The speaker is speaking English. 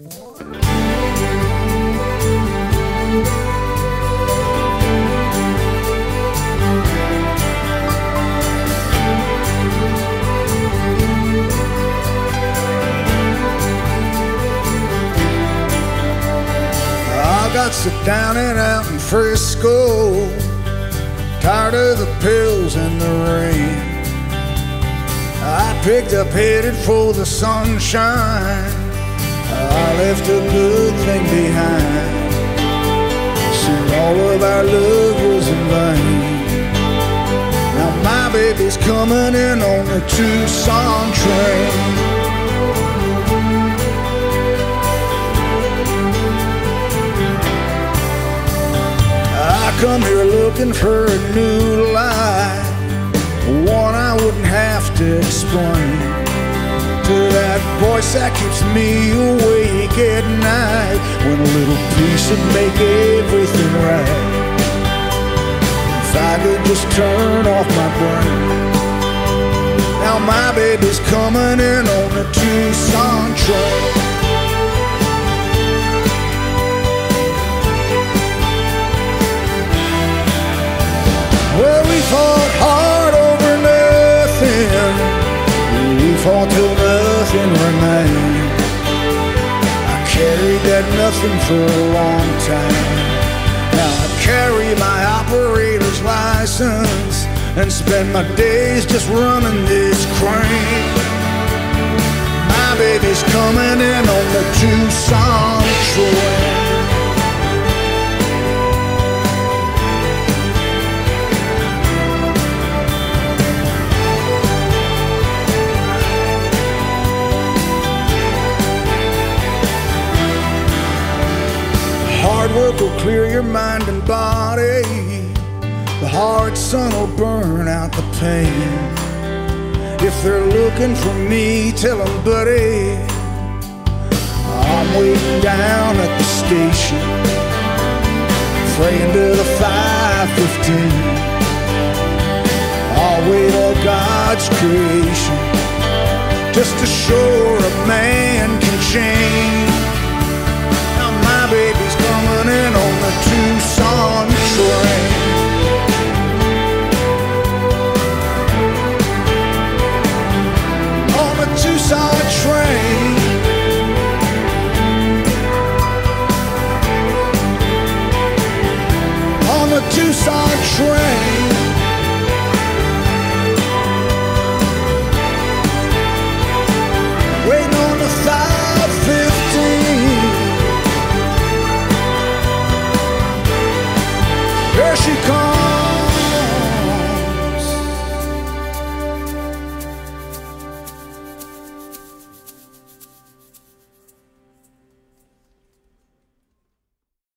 I got sit down and out in Frisco, tired of the pills and the rain. I picked up headed for the sunshine. I left a good thing behind. Soon all of our love was in vain. Now my baby's coming in on the Tucson train. I come here looking for a new life, one I wouldn't have to explain. To that voice that keeps me at night, when a little peace would make everything right. If I could just turn off my brain. Now my baby's coming in on the Tucson train. Well, we fought hard over nothing. We fought till nothing remained. That nothing for a long time. Now I carry my operator's license and spend my days just running this crane. My baby's coming in Hard work will clear your mind and body. The hard sun will burn out the pain. If they're looking for me, tell them, buddy, I'm waiting down at the station, praying to the 515. I'll wait on God's creation, just to show a man can change.